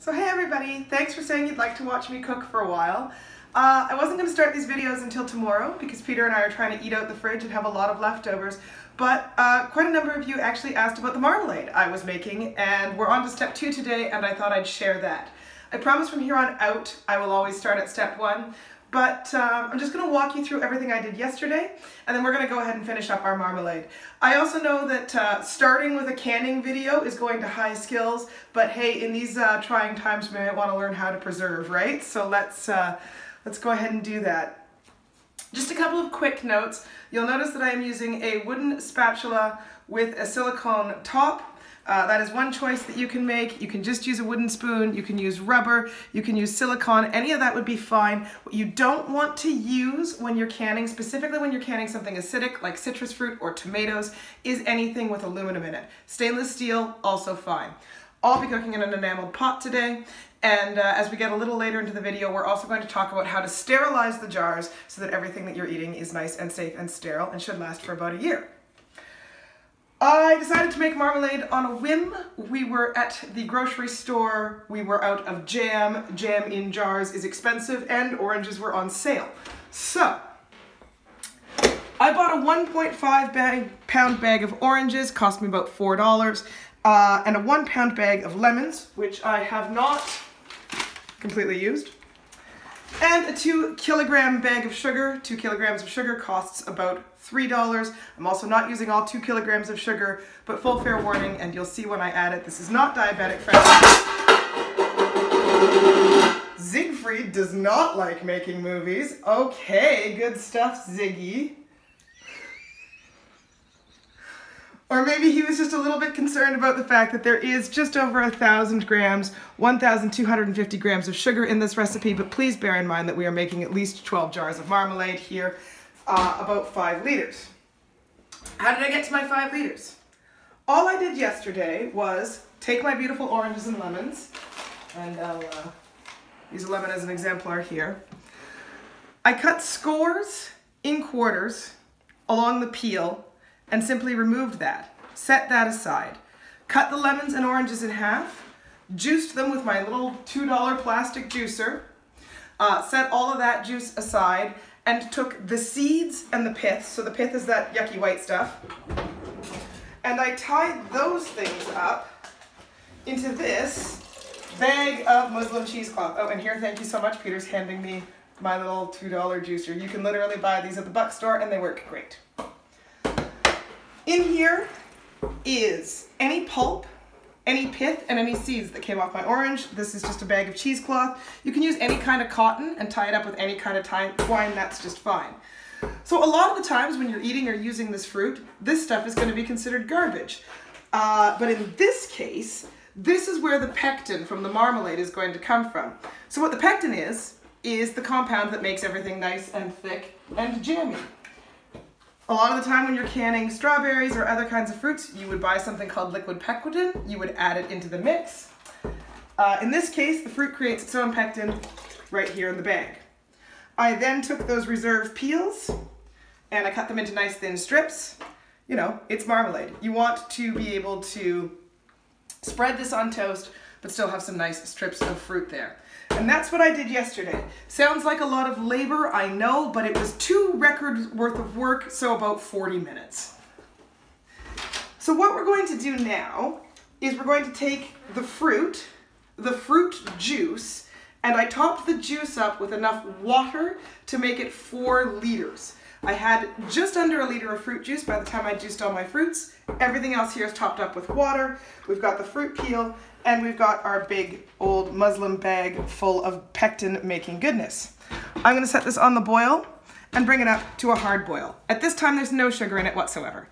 So hey everybody, thanks for saying you'd like to watch me cook for a while. Uh, I wasn't going to start these videos until tomorrow because Peter and I are trying to eat out the fridge and have a lot of leftovers, but uh, quite a number of you actually asked about the marmalade I was making and we're on to step two today and I thought I'd share that. I promise from here on out I will always start at step one, but um, I'm just to walk you through everything I did yesterday and then we're to go ahead and finish up our marmalade. I also know that uh, starting with a canning video is going to high skills, but hey, in these uh, trying times we might want to learn how to preserve, right? So let's, uh, let's go ahead and do that. Just a couple of quick notes. You'll notice that I am using a wooden spatula with a silicone top uh, that is one choice that you can make. You can just use a wooden spoon, you can use rubber, you can use silicone, any of that would be fine. What you don't want to use when you're canning, specifically when you're canning something acidic like citrus fruit or tomatoes, is anything with aluminum in it. Stainless steel, also fine. I'll be cooking in an enameled pot today, and uh, as we get a little later into the video, we're also going to talk about how to sterilize the jars so that everything that you're eating is nice and safe and sterile and should last for about a year. I decided to make marmalade on a whim. We were at the grocery store, we were out of jam, jam in jars is expensive, and oranges were on sale. So, I bought a 1.5 bag, pound bag of oranges, cost me about $4, uh, and a one pound bag of lemons, which I have not completely used. And a two kilogram bag of sugar. Two kilograms of sugar costs about $3. I'm also not using all two kilograms of sugar, but full fair warning, and you'll see when I add it, this is not diabetic friendly. Siegfried does not like making movies. Okay, good stuff, Ziggy. Or maybe he was just a little bit concerned about the fact that there is just over a thousand grams, 1,250 grams of sugar in this recipe, but please bear in mind that we are making at least 12 jars of marmalade here, uh, about five liters. How did I get to my five liters? All I did yesterday was take my beautiful oranges and lemons, and I'll uh, use a lemon as an exemplar here. I cut scores in quarters along the peel and simply removed that. Set that aside. Cut the lemons and oranges in half, juiced them with my little $2 plastic juicer, uh, set all of that juice aside, and took the seeds and the pith, so the pith is that yucky white stuff, and I tied those things up into this bag of muslin cheesecloth. Oh, and here, thank you so much. Peter's handing me my little $2 juicer. You can literally buy these at the buck store and they work great. In here is any pulp, any pith, and any seeds that came off my orange. This is just a bag of cheesecloth. You can use any kind of cotton and tie it up with any kind of twine, that's just fine. So a lot of the times when you're eating or using this fruit, this stuff is going to be considered garbage. Uh, but in this case, this is where the pectin from the marmalade is going to come from. So what the pectin is, is the compound that makes everything nice and thick and jammy. A lot of the time when you're canning strawberries or other kinds of fruits, you would buy something called liquid pectin. You would add it into the mix. Uh, in this case, the fruit creates its own pectin right here in the bag. I then took those reserve peels and I cut them into nice thin strips. You know, it's marmalade. You want to be able to spread this on toast, but still have some nice strips of fruit there. And that's what I did yesterday. Sounds like a lot of labor, I know, but it was two records worth of work, so about 40 minutes. So what we're going to do now is we're going to take the fruit, the fruit juice, and I topped the juice up with enough water to make it four liters. I had just under a liter of fruit juice by the time I juiced all my fruits. Everything else here is topped up with water. We've got the fruit peel and we've got our big old muslin bag full of pectin making goodness. I'm gonna set this on the boil and bring it up to a hard boil. At this time, there's no sugar in it whatsoever.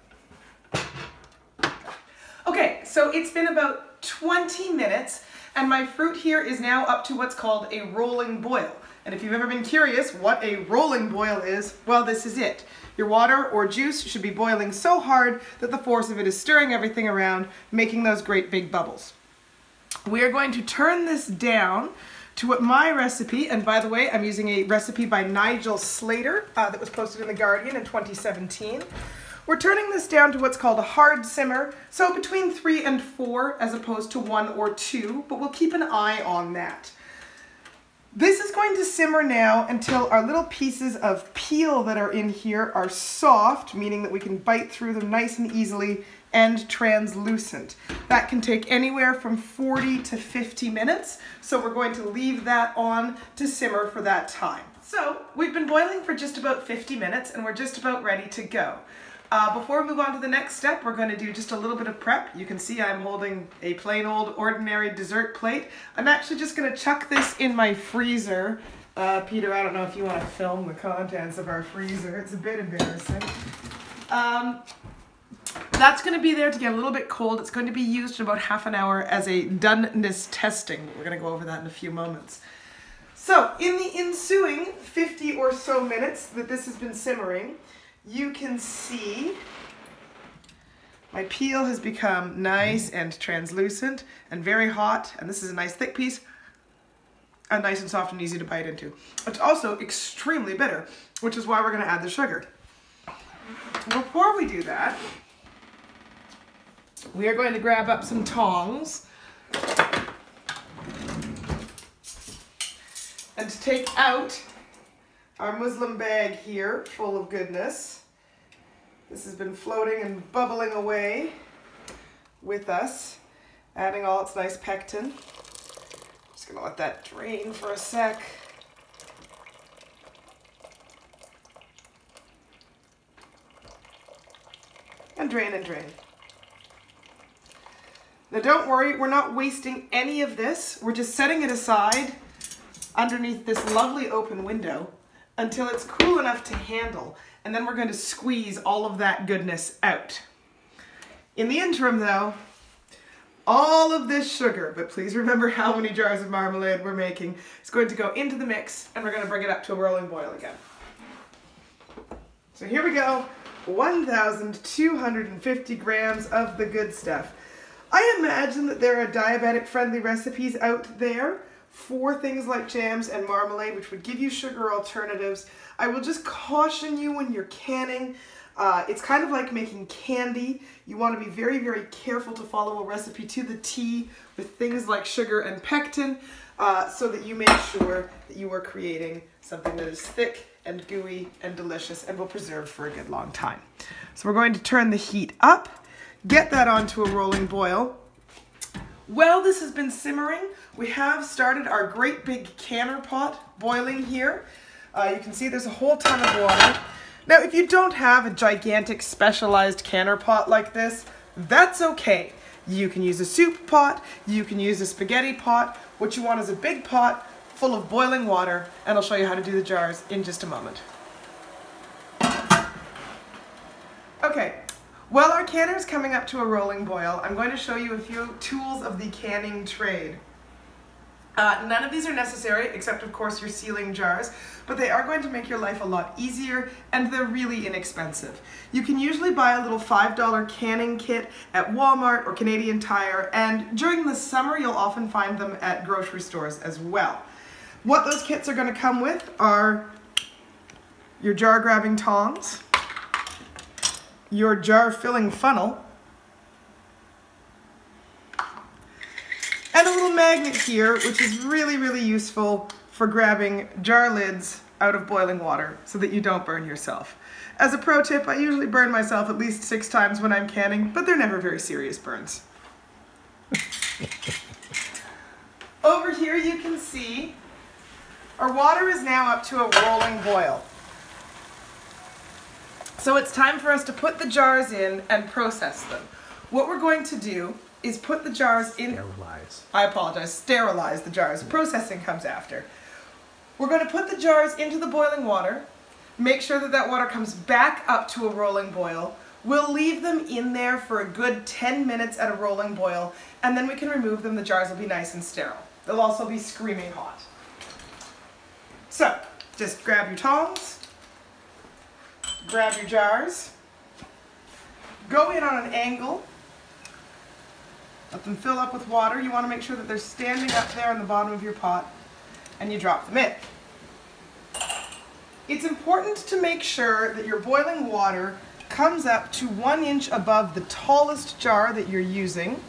Okay, so it's been about 20 minutes and my fruit here is now up to what's called a rolling boil. And if you've ever been curious what a rolling boil is, well, this is it. Your water or juice should be boiling so hard that the force of it is stirring everything around, making those great big bubbles. We are going to turn this down to what my recipe, and by the way, I'm using a recipe by Nigel Slater uh, that was posted in The Guardian in 2017. We're turning this down to what's called a hard simmer, so between three and four as opposed to one or two, but we'll keep an eye on that. This is going to simmer now until our little pieces of peel that are in here are soft, meaning that we can bite through them nice and easily, and translucent. That can take anywhere from 40 to 50 minutes, so we're going to leave that on to simmer for that time. So we've been boiling for just about 50 minutes and we're just about ready to go. Uh, before we move on to the next step, we're going to do just a little bit of prep. You can see I'm holding a plain old ordinary dessert plate. I'm actually just going to chuck this in my freezer. Uh, Peter, I don't know if you want to film the contents of our freezer. It's a bit embarrassing. Um, that's going to be there to get a little bit cold. It's going to be used in about half an hour as a doneness testing. We're going to go over that in a few moments. So in the ensuing 50 or so minutes that this has been simmering, you can see my peel has become nice and translucent and very hot, and this is a nice thick piece, and nice and soft and easy to bite into. It's also extremely bitter, which is why we're gonna add the sugar. Before we do that, we are going to grab up some tongs and take out our muslin bag here full of goodness. This has been floating and bubbling away with us, adding all its nice pectin. Just gonna let that drain for a sec. And drain and drain. Now don't worry, we're not wasting any of this. We're just setting it aside underneath this lovely open window until it's cool enough to handle. And then we're going to squeeze all of that goodness out. In the interim though, all of this sugar, but please remember how many jars of marmalade we're making, is going to go into the mix and we're going to bring it up to a rolling boil again. So here we go, 1,250 grams of the good stuff. I imagine that there are diabetic friendly recipes out there for things like jams and marmalade, which would give you sugar alternatives. I will just caution you when you're canning. Uh, it's kind of like making candy. You want to be very, very careful to follow a recipe to the T with things like sugar and pectin uh, so that you make sure that you are creating something that is thick and gooey and delicious and will preserve for a good long time. So we're going to turn the heat up, get that onto a rolling boil, while this has been simmering, we have started our great big canner pot boiling here. Uh, you can see there's a whole ton of water. Now, if you don't have a gigantic specialized canner pot like this, that's okay. You can use a soup pot, you can use a spaghetti pot. What you want is a big pot full of boiling water, and I'll show you how to do the jars in just a moment. Okay, while our canner is coming up to a rolling boil, I'm going to show you a few tools of the canning trade. Uh, none of these are necessary, except of course your sealing jars, but they are going to make your life a lot easier and they're really inexpensive. You can usually buy a little $5 canning kit at Walmart or Canadian Tire, and during the summer you'll often find them at grocery stores as well. What those kits are going to come with are your jar grabbing tongs, your jar filling funnel. And a little magnet here, which is really, really useful for grabbing jar lids out of boiling water so that you don't burn yourself. As a pro tip, I usually burn myself at least six times when I'm canning, but they're never very serious burns. Over here you can see our water is now up to a rolling boil. So it's time for us to put the jars in and process them. What we're going to do is put the jars in. Sterilize. I apologize. Sterilize the jars. Processing comes after. We're going to put the jars into the boiling water. Make sure that that water comes back up to a rolling boil. We'll leave them in there for a good 10 minutes at a rolling boil, and then we can remove them. The jars will be nice and sterile. They'll also be screaming hot. So, just grab your tongs, grab your jars, go in on an angle, let them fill up with water. You want to make sure that they're standing up there on the bottom of your pot and you drop them in. It's important to make sure that your boiling water comes up to one inch above the tallest jar that you're using.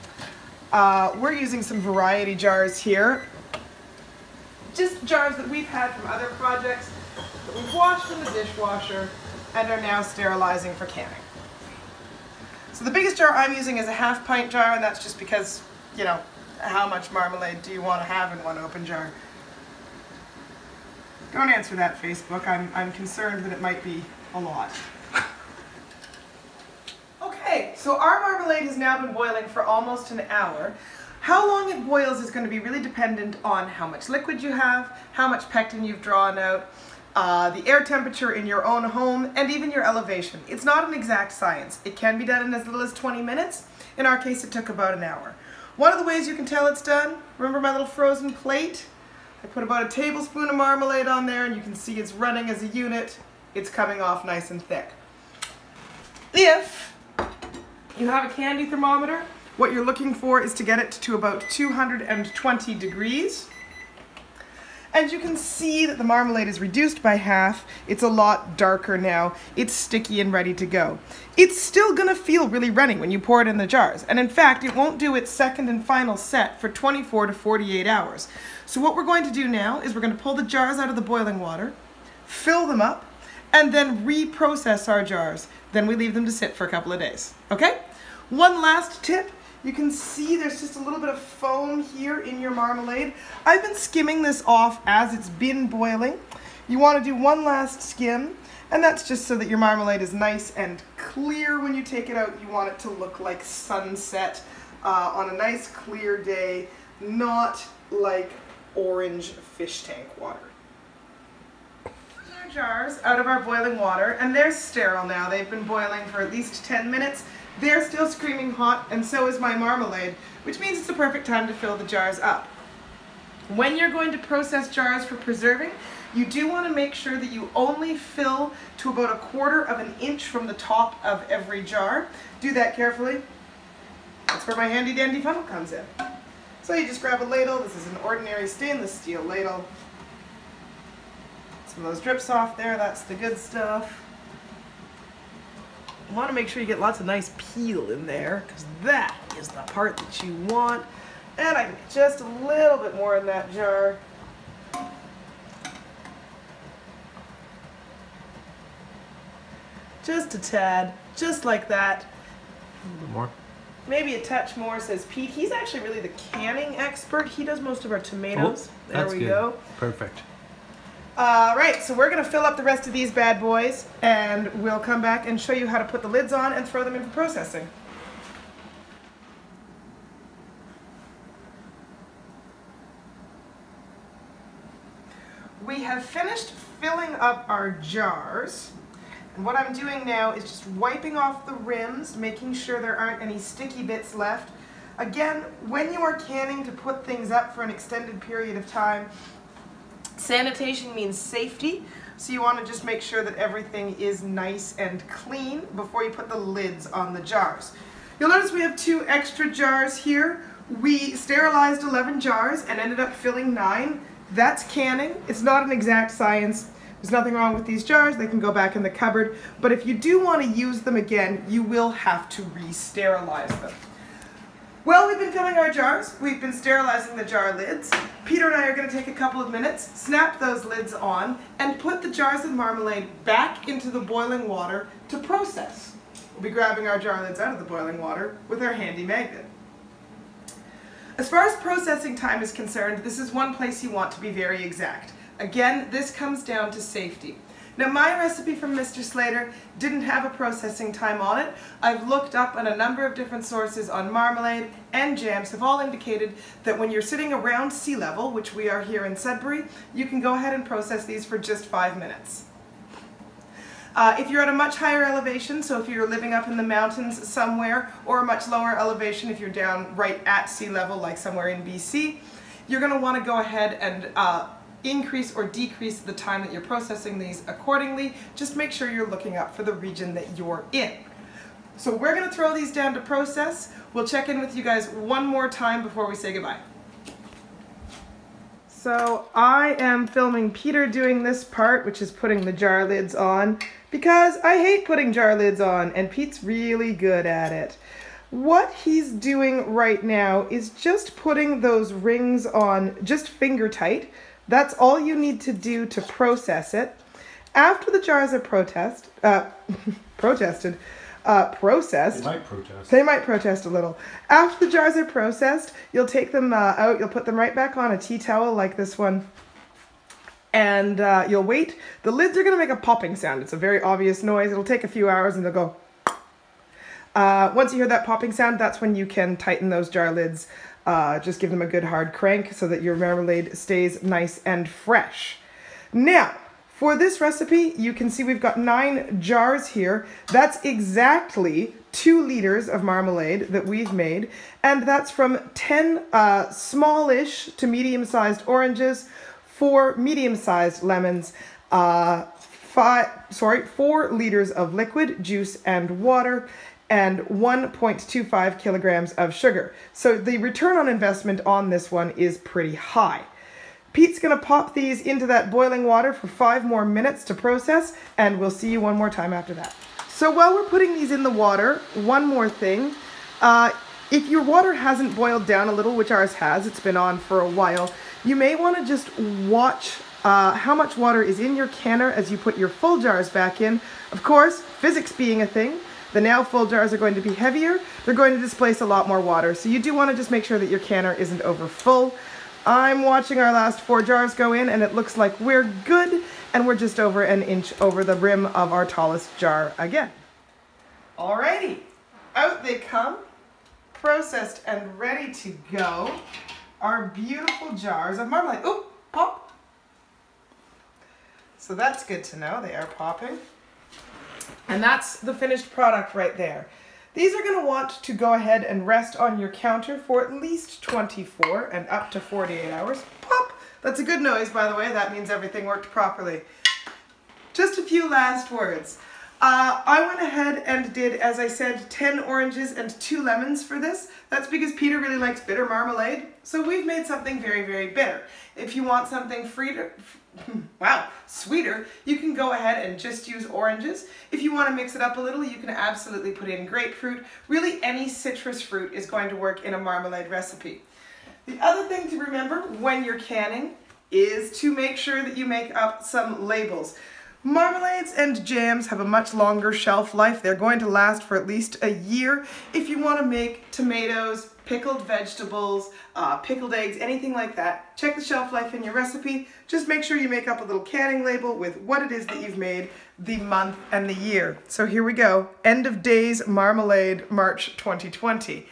Uh, we're using some variety jars here. Just jars that we've had from other projects that we've washed in the dishwasher and are now sterilizing for canning. So the biggest jar I'm using is a half pint jar and that's just because, you know, how much marmalade do you want to have in one open jar? Don't answer that, Facebook. I'm, I'm concerned that it might be a lot. Okay, so our marmalade has now been boiling for almost an hour. How long it boils is going to be really dependent on how much liquid you have, how much pectin you've drawn out, uh, the air temperature in your own home, and even your elevation. It's not an exact science. It can be done in as little as 20 minutes. In our case, it took about an hour. One of the ways you can tell it's done, remember my little frozen plate? I put about a tablespoon of marmalade on there and you can see it's running as a unit. It's coming off nice and thick. If you have a candy thermometer, what you're looking for is to get it to about 220 degrees. And you can see that the marmalade is reduced by half. It's a lot darker now. It's sticky and ready to go. It's still gonna feel really runny when you pour it in the jars. And in fact, it won't do its second and final set for 24 to 48 hours. So what we're going to do now is we're gonna pull the jars out of the boiling water, fill them up, and then reprocess our jars. Then we leave them to sit for a couple of days, okay? One last tip, you can see there's just a little bit of foam here in your marmalade. I've been skimming this off as it's been boiling. You want to do one last skim, and that's just so that your marmalade is nice and clear when you take it out. You want it to look like sunset uh, on a nice clear day, not like orange fish tank water Our jars out of our boiling water and they're sterile now. They've been boiling for at least 10 minutes. They're still screaming hot and so is my marmalade, which means it's the perfect time to fill the jars up. When you're going to process jars for preserving, you do want to make sure that you only fill to about a quarter of an inch from the top of every jar. Do that carefully. That's where my handy dandy funnel comes in. So you just grab a ladle. This is an ordinary stainless steel ladle. Some of those drips off there, that's the good stuff. You want to make sure you get lots of nice peel in there because that is the part that you want. And I can get just a little bit more in that jar. Just a tad, just like that. A little bit more. Maybe a touch more, says Pete. He's actually really the canning expert. He does most of our tomatoes. Oh, there we good. go. Perfect. All right, so we're gonna fill up the rest of these bad boys and we'll come back and show you how to put the lids on and throw them in for processing. We have finished filling up our jars. And what I'm doing now is just wiping off the rims, making sure there aren't any sticky bits left. Again, when you are canning to put things up for an extended period of time, Sanitation means safety, so you want to just make sure that everything is nice and clean before you put the lids on the jars. You'll notice we have two extra jars here. We sterilized 11 jars and ended up filling nine. That's canning. It's not an exact science. There's nothing wrong with these jars. They can go back in the cupboard. But if you do want to use them again, you will have to re-sterilize them. Well, we've been filling our jars. We've been sterilizing the jar lids. Peter and I are going to take a couple of minutes, snap those lids on, and put the jars of marmalade back into the boiling water to process. We'll be grabbing our jar lids out of the boiling water with our handy magnet. As far as processing time is concerned, this is one place you want to be very exact. Again, this comes down to safety. Now my recipe from Mr. Slater didn't have a processing time on it. I've looked up on a number of different sources on marmalade and jams have all indicated that when you're sitting around sea level, which we are here in Sudbury, you can go ahead and process these for just five minutes. Uh, if you're at a much higher elevation, so if you're living up in the mountains somewhere, or a much lower elevation if you're down right at sea level, like somewhere in BC, you're going to want to go ahead and uh, increase or decrease the time that you're processing these accordingly. Just make sure you're looking up for the region that you're in. So we're gonna throw these down to process. We'll check in with you guys one more time before we say goodbye. So I am filming Peter doing this part, which is putting the jar lids on. because I hate putting jar lids on and Pete's really good at it. What he's doing right now is just putting those rings on just finger tight. That's all you need to do to process it. After the jars are protest, uh, protested, uh, processed. They might protest. They might protest a little. After the jars are processed, you'll take them uh, out, you'll put them right back on a tea towel like this one, and uh, you'll wait. The lids are going to make a popping sound. It's a very obvious noise. It'll take a few hours and they'll go. Uh, once you hear that popping sound, that's when you can tighten those jar lids. Uh, just give them a good hard crank so that your marmalade stays nice and fresh. Now, for this recipe, you can see we've got nine jars here. That's exactly two liters of marmalade that we've made. And that's from 10 uh, smallish to medium-sized oranges, four medium-sized lemons, uh, five, sorry, four liters of liquid, juice, and water, and 1.25 kilograms of sugar. So the return on investment on this one is pretty high. Pete's gonna pop these into that boiling water for five more minutes to process, and we'll see you one more time after that. So while we're putting these in the water, one more thing. Uh, if your water hasn't boiled down a little, which ours has, it's been on for a while, you may want to just watch uh, how much water is in your canner as you put your full jars back in. Of course, physics being a thing, the now full jars are going to be heavier. They're going to displace a lot more water. So you do want to just make sure that your canner isn't over full. I'm watching our last four jars go in and it looks like we're good and we're just over an inch over the rim of our tallest jar again. Alrighty, out they come, processed and ready to go. Our beautiful jars of marmalade. Oh, pop. So that's good to know, they are popping. And that's the finished product right there. These are going to want to go ahead and rest on your counter for at least 24 and up to 48 hours. Pop! That's a good noise, by the way. That means everything worked properly. Just a few last words. Uh, I went ahead and did, as I said, 10 oranges and 2 lemons for this. That's because Peter really likes bitter marmalade, so we've made something very, very bitter. If you want something free wow, sweeter, you can go ahead and just use oranges. If you want to mix it up a little, you can absolutely put in grapefruit. Really, any citrus fruit is going to work in a marmalade recipe. The other thing to remember when you're canning is to make sure that you make up some labels. Marmalades and jams have a much longer shelf life. They're going to last for at least a year. If you want to make tomatoes, pickled vegetables, uh, pickled eggs, anything like that, check the shelf life in your recipe. Just make sure you make up a little canning label with what it is that you've made, the month and the year. So here we go. End of days marmalade, March 2020.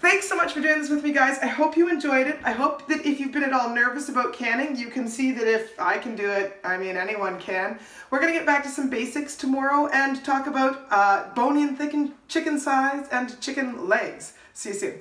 Thanks so much for doing this with me, guys. I hope you enjoyed it. I hope that if you've been at all nervous about canning, you can see that if I can do it, I mean, anyone can. We're going to get back to some basics tomorrow and talk about uh, bony and thickened chicken size and chicken legs. See you soon.